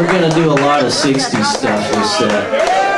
We're gonna do a lot of 60s stuff this set.